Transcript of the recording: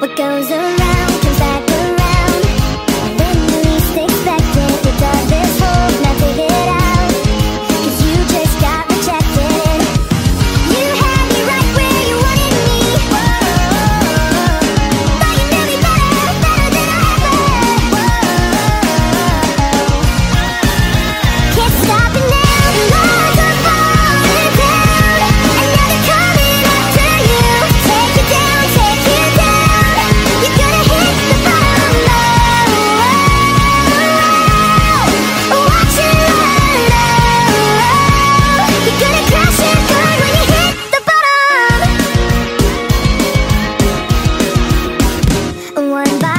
What goes around someone by